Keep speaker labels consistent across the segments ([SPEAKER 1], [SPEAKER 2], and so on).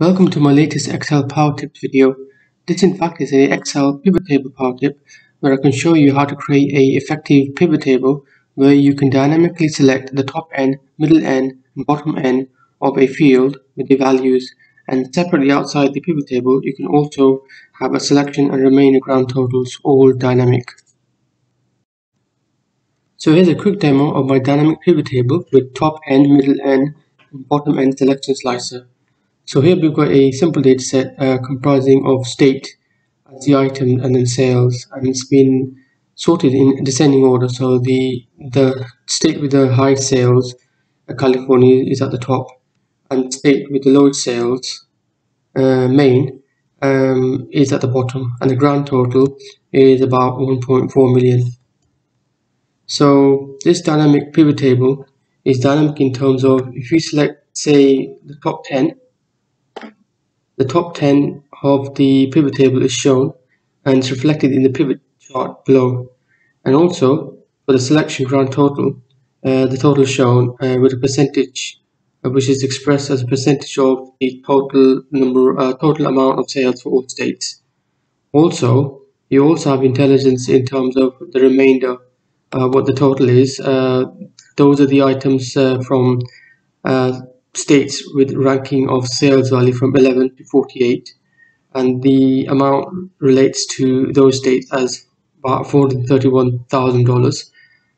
[SPEAKER 1] Welcome to my latest Excel Power Tips video. This in fact is a Excel pivot table power tip where I can show you how to create a effective pivot table where you can dynamically select the top N, middle N and bottom N of a field with the values and separately outside the pivot table you can also have a selection and remainder grand totals all dynamic. So here's a quick demo of my dynamic pivot table with top N, middle N and bottom N selection slicer. So here we've got a simple data set uh, comprising of state as the item and then sales and it's been sorted in descending order. So the the state with the high sales, uh, California is at the top and state with the lowest sales, uh, Maine, um, is at the bottom and the grand total is about 1.4 million. So this dynamic pivot table is dynamic in terms of if you select say the top 10 the top 10 of the pivot table is shown and it's reflected in the pivot chart below. And also for the selection grand total, uh, the total shown uh, with a percentage uh, which is expressed as a percentage of the total number, uh, total amount of sales for all states. Also, you also have intelligence in terms of the remainder, uh, what the total is. Uh, those are the items from states with ranking of sales value from 11 to 48 and the amount relates to those states as about $431,000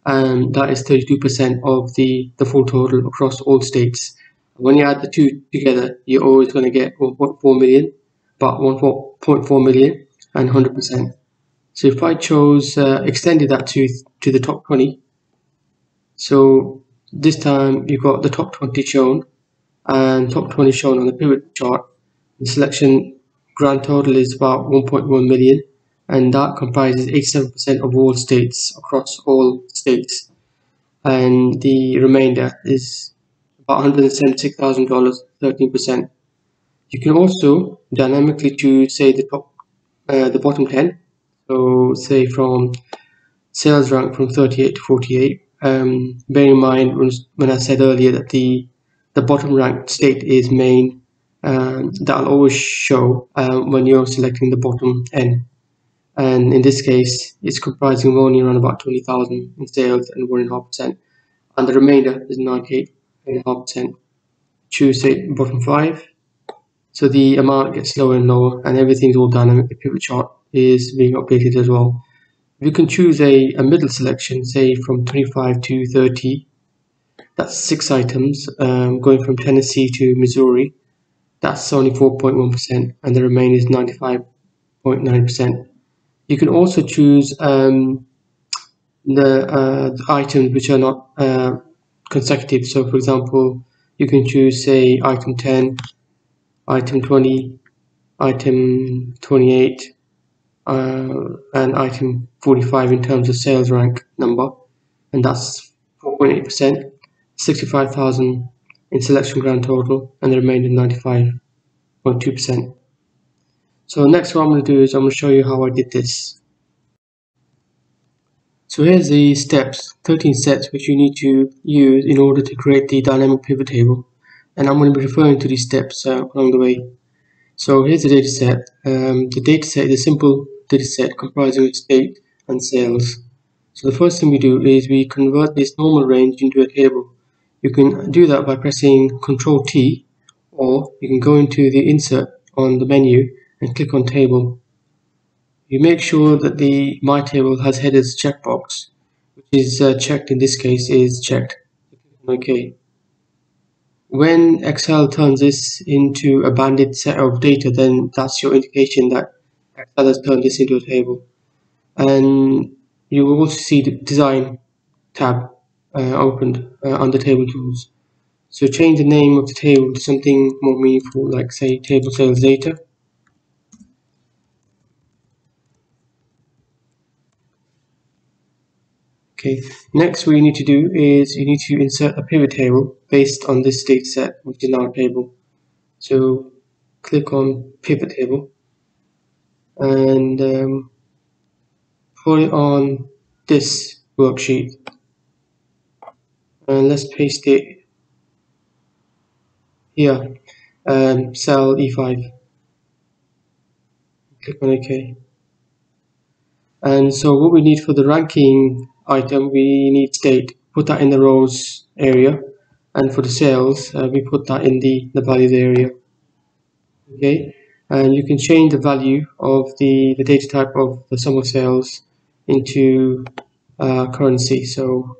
[SPEAKER 1] and that is 32% of the, the full total across all states. When you add the two together, you're always going to get 1.4 million, about 1.4 million and 100%. So if I chose, uh, extended that to, to the top 20, so this time you've got the top 20 shown and top 20 shown on the pivot chart. The selection grand total is about 1.1 million and that comprises 87% of all states across all states and the remainder is about $176,000 13%. You can also dynamically choose say the top uh, the bottom 10 so say from sales rank from 38 to 48 um, bear in mind when, when I said earlier that the the bottom ranked state is Maine. Um, that'll always show uh, when you're selecting the bottom N. And in this case, it's comprising only around about 20,000 in sales and 1.5%. And the remainder is 98.5%. Choose say bottom five. So the amount gets lower and lower and everything's all dynamic. The pivot chart is being updated as well. You can choose a, a middle selection, say from 25 to 30 that's six items um, going from Tennessee to Missouri. That's only 4.1%, and the remainder is 95.9%. You can also choose um, the, uh, the, items which are not uh, consecutive. So, for example, you can choose, say, item 10, item 20, item 28, uh, and item 45 in terms of sales rank number, and that's 4.8%. 65,000 in selection grand total and the remainder 95.2%. So next what I'm going to do is I'm going to show you how I did this. So here's the steps, 13 steps which you need to use in order to create the dynamic pivot table and I'm going to be referring to these steps uh, along the way. So here's the data set. Um, the data set is a simple data set comprising of state and sales. So the first thing we do is we convert this normal range into a table you can do that by pressing Ctrl T or you can go into the insert on the menu and click on table. You make sure that the my table has headers checkbox which is uh, checked in this case is checked. OK. When Excel turns this into a banded set of data then that's your indication that Excel has turned this into a table. And you will also see the design tab opened uh, under table tools. So change the name of the table to something more meaningful like say table sales data. Okay, next what you need to do is you need to insert a pivot table based on this data set which is now a table. So click on pivot table and um, put it on this worksheet and let's paste it here um, cell E5. Click on OK. And so what we need for the ranking item, we need state. Put that in the rows area. And for the sales, uh, we put that in the, the values area. Okay. And you can change the value of the, the data type of the sum of sales into uh, currency. So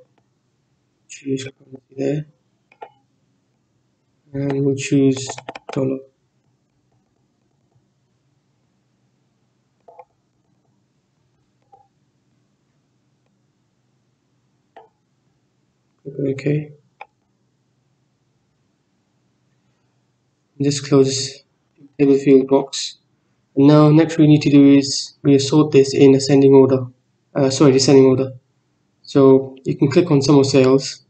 [SPEAKER 1] choose currency there. And we'll choose dollar. OK. Just close the table field box. And now next we need to do is we sort this in ascending order. Uh, sorry, descending order. So you can click on sum of sales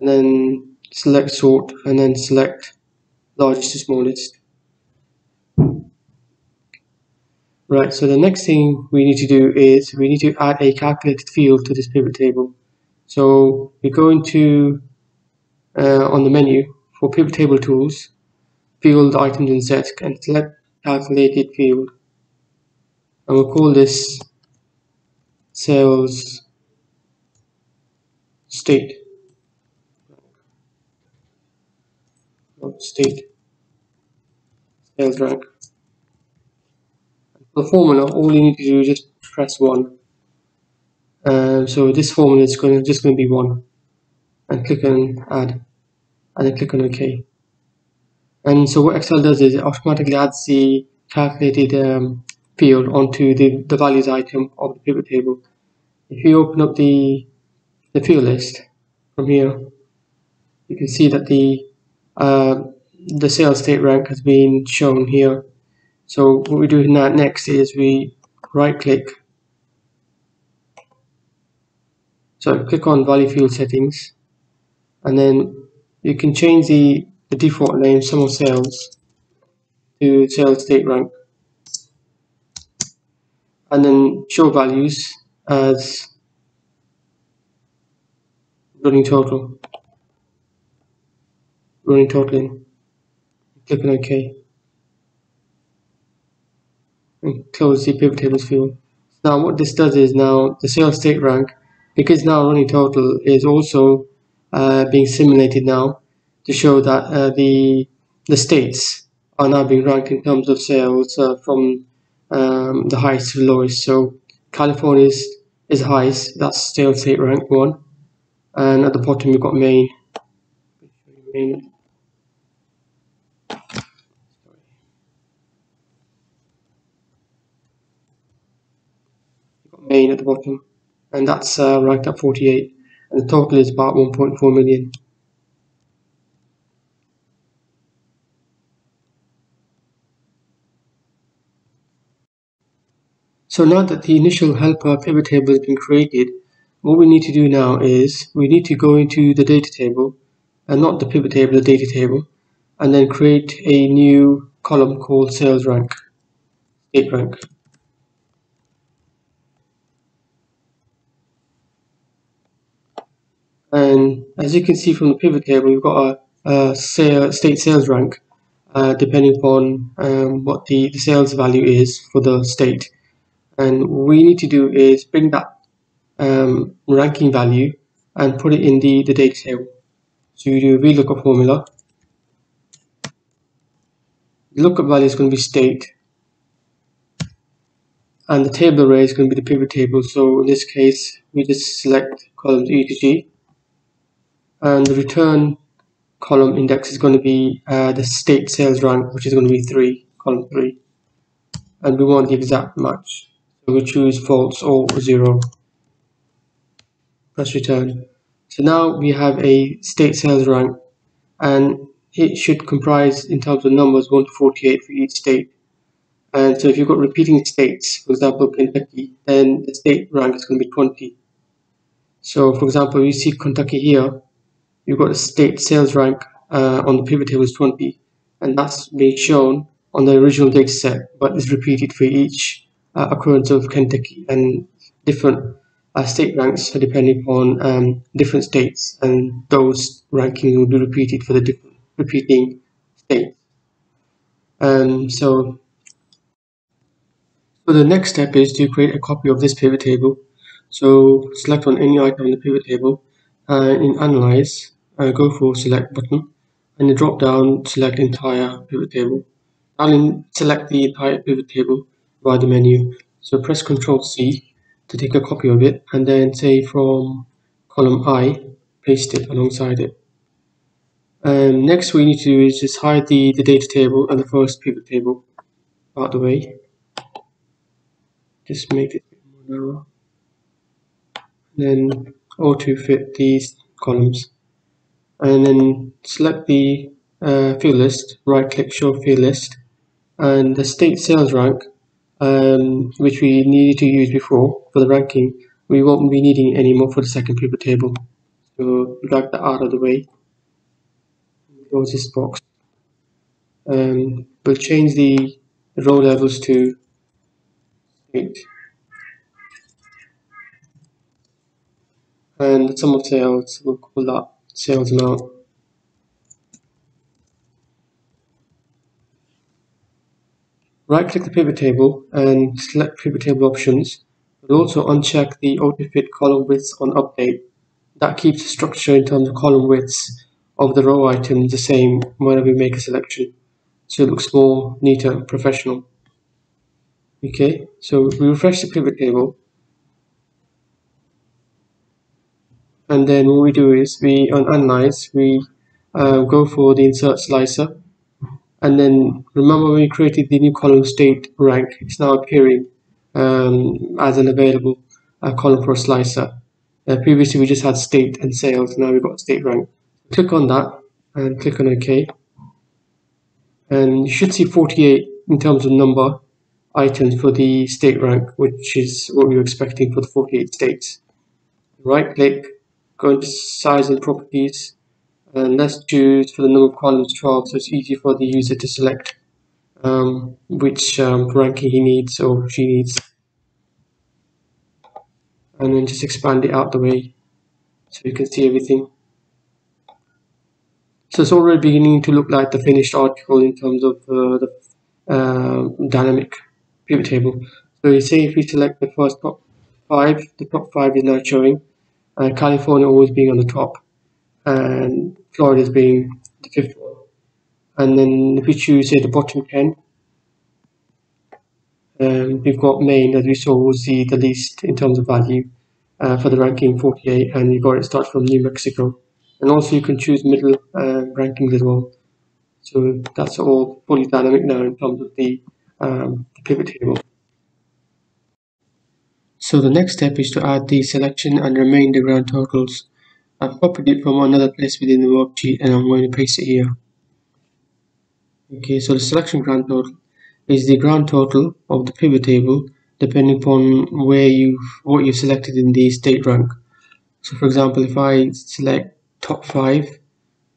[SPEAKER 1] and then select sort and then select largest to smallest. Right, so the next thing we need to do is we need to add a calculated field to this pivot table. So we go into uh, on the menu for pivot table tools, field items and sets, and select calculated field. And we'll call this sales state. State. Sales rank. For the formula, all you need to do is just press 1 uh, so this formula is going to, just going to be 1 and click on add. And then click on OK and so what Excel does is it automatically adds the calculated um, field onto the, the values item of the pivot table. If you open up the the field list from here you can see that the uh, the sales state rank has been shown here. So what we do next is we right click So click on value field settings. And then you can change the, the default name sum of sales to sales state rank. And then show values as running total running totaling click on OK and close the pivot tables field now what this does is now the sales state rank because now running total is also uh, being simulated now to show that uh, the the states are now being ranked in terms of sales uh, from um, the highest to the lowest. So California is, highest, that's sales state rank one, and at the bottom you've got Maine. Maine. Maine at the bottom and that's uh, ranked at 48 and the total is about 1.4 million. So now that the initial helper pivot table has been created, what we need to do now is we need to go into the data table and not the pivot table, the data table, and then create a new column called sales rank, state rank. And as you can see from the pivot table we've got a, a sale, state sales rank uh, depending upon um, what the, the sales value is for the state. And what we need to do is bring that um, ranking value and put it in the, the data table. So you do a VLOOKUP formula. Lookup value is going to be state. And the table array is going to be the pivot table. So in this case we just select columns E to G and the return column index is going to be uh, the state sales rank which is going to be 3 column 3 and we want the exact match so we choose false or 0 press return. So now we have a state sales rank and it should comprise in terms of numbers 1 to 48 for each state. And so if you've got repeating states for example Kentucky then the state rank is going to be 20 so for example you see Kentucky here you've got a state sales rank uh, on the pivot table is 20 and that's being shown on the original data set but is repeated for each uh, occurrence of Kentucky and different uh, state ranks depending upon um, different states and those rankings will be repeated for the different repeating states. Um, so, so the next step is to create a copy of this pivot table. So select on any item on the pivot table and in Analyze, uh, go for Select button and the drop down select Entire pivot table. I'll select the entire pivot table via the menu. So press Ctrl C to take a copy of it and then say from column I, paste it alongside it. Um, next we need to do is just hide the, the data table and the first pivot table out the way. Just make it more narrow. Then auto fit these columns. And then select the uh, field list, right click show field list, and the state sales rank, um, which we needed to use before for the ranking, we won't be needing anymore for the second pivot table. So drag that out of the way close this box um, we'll change the row levels to 8 and the sum of sales we'll call that sales amount. Right click the pivot table and select pivot table options but also uncheck the auto fit column widths on update. That keeps the structure in terms of column widths of the row item the same whenever we make a selection. So it looks more neater and professional. Okay so we refresh the pivot table and then what we do is we on analyze we uh, go for the insert slicer. And then remember we created the new column state rank it's now appearing um, as an available uh, column for a slicer. Uh, previously we just had state and sales now we've got state rank. Click on that and click on OK. And you should see 48 in terms of number items for the state rank which is what we were expecting for the 48 states. Right click go into size and properties and let's choose for the number of columns 12 so it's easy for the user to select um, which um, ranking he needs or she needs. And then just expand it out the way so you can see everything. So it's already beginning to look like the finished article in terms of uh, the uh, dynamic pivot table. So you see if we select the first top five, the top five is now showing, uh, California always being on the top, and Florida is being the fifth one. And then if we choose say the bottom 10, um, we've got Maine as we saw was the, the least in terms of value uh, for the ranking 48 and you've got it starts from New Mexico. And also you can choose middle uh, rankings as well. So that's all fully dynamic now in terms of the, um, the pivot table so the next step is to add the selection and remainder grand totals. I've copied it from another place within the worksheet and I'm going to paste it here. Okay so the selection grand total is the grand total of the pivot table depending upon where you what you selected in the state rank. So for example if I select top five,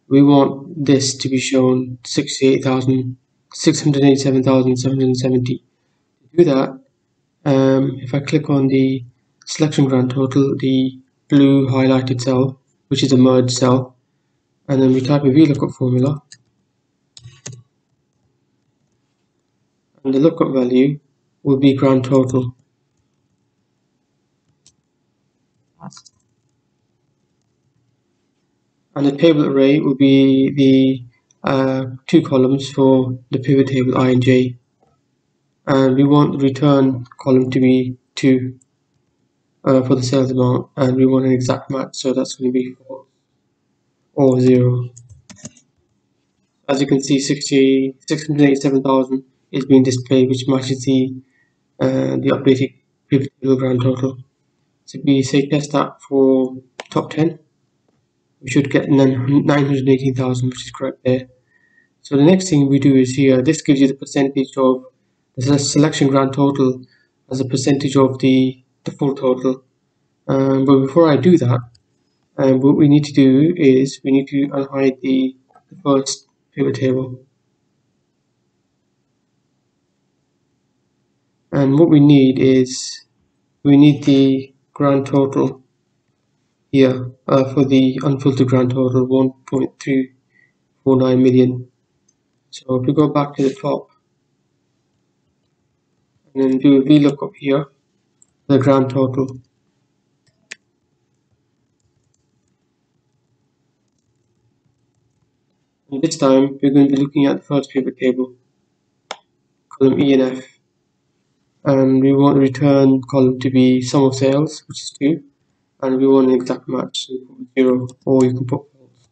[SPEAKER 1] we want this to be shown 68,000, 687,770. To do that, um, if I click on the selection grand total, the blue highlighted cell, which is a merged cell, and then we type a VLOOKUP formula, and the lookup value will be grand total. And the table array will be the uh, two columns for the pivot table i and j and we want the return column to be 2 uh, for the sales amount and we want an exact match so that's going to be 4 or 0 as you can see 60 687,000 is being displayed which matches the uh, the updated pivot table grand total. So we say test that for top 10 we should get 918,000 which is correct there. So the next thing we do is here this gives you the percentage of the selection grand total as a percentage of the the full total. Um, but before I do that um, what we need to do is we need to unhide the, the first pivot table. And what we need is we need the grand total here uh, for the unfiltered grand total 1.349 million. So if we go back to the top and then do a VLOOKUP here, the grand total. And this time we're going to be looking at the first pivot table, column E and F. And we want the return column to be sum of sales, which is 2. And we want an exact match, so 0, or you can put false.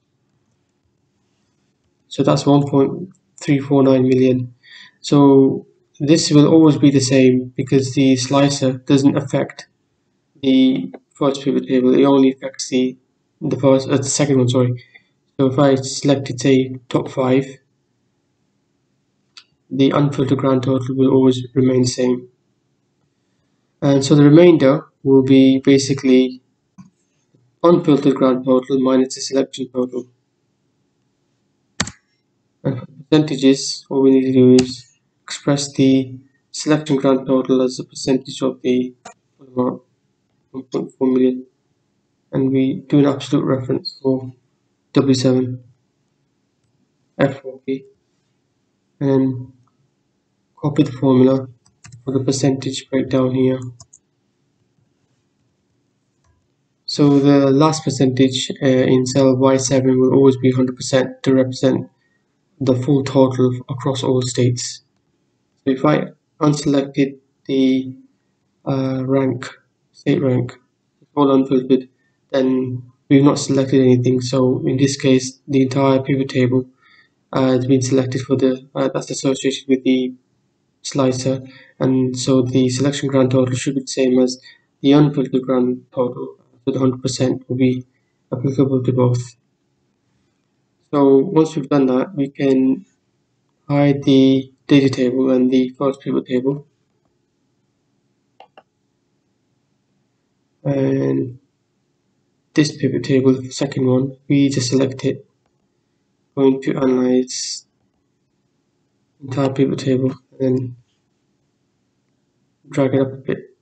[SPEAKER 1] So that's 1.349 million. So this will always be the same because the slicer doesn't affect the first pivot table, it only affects the the first uh, the second one, sorry. So if I selected say top five, the unfiltered grand total will always remain the same. And so the remainder will be basically unfiltered grand total minus the selection total. And for percentages, all we need to do is express the selection grand total as a percentage of the amount 1.4 million. And we do an absolute reference for W7 F40 and then copy the formula for the percentage breakdown here. So the last percentage uh, in cell Y7 will always be 100% to represent the full total across all states so if I unselected the uh, rank, state rank, all unfiltered, then we've not selected anything. So in this case, the entire pivot table uh, has been selected for the uh, that's associated with the slicer, and so the selection grand total should be the same as the unfiltered grand total. So the 100% will be applicable to both. So once we've done that, we can hide the data table and the first pivot table. And this pivot table, the second one, we just select it. Going to analyze entire pivot table and then drag it up a bit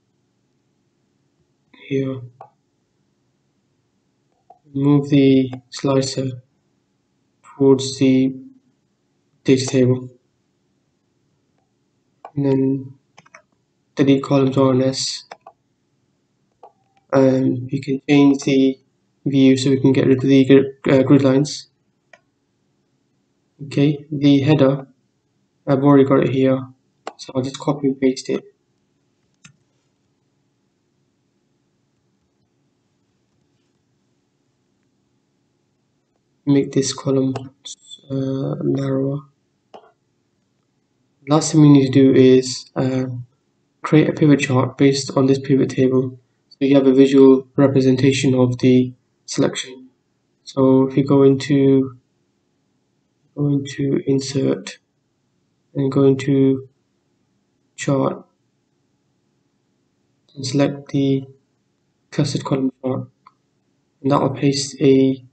[SPEAKER 1] here. Move the slicer towards the data table and then delete columns RNS and you can change the view so we can get rid of the uh, grid lines. Okay the header I've already got it here so I'll just copy and paste it. Make this column uh, narrower last thing we need to do is uh, create a pivot chart based on this pivot table. So you have a visual representation of the selection. So if you go into go into insert and go into chart and select the clustered column chart and that will paste a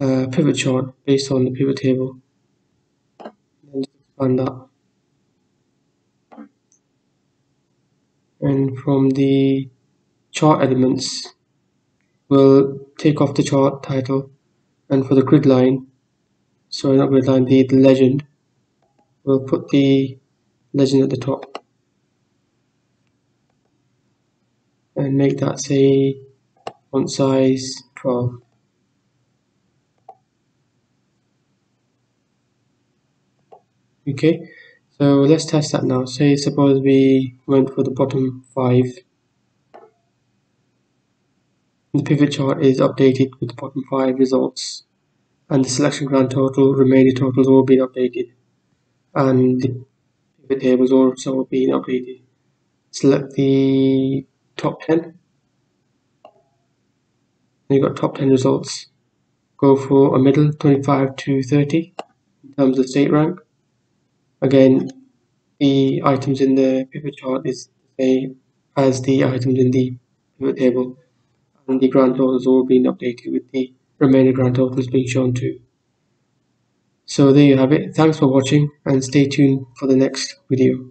[SPEAKER 1] uh, pivot chart based on the pivot table. And expand that and from the chart elements we'll take off the chart title and for the grid line sorry not grid line the, the legend we'll put the legend at the top and make that say font size 12 okay so let's test that now. Say suppose we went for the bottom 5. The pivot chart is updated with the bottom 5 results. And the selection grand total, remaining totals all been updated. And the pivot tables also being updated. Select the top 10. You've got top 10 results. Go for a middle 25 to 30 in terms of state rank Again, the items in the pivot chart is the same as the items in the pivot table and the grand totals all being updated with the remaining grand totals being shown too. So there you have it. Thanks for watching and stay tuned for the next video.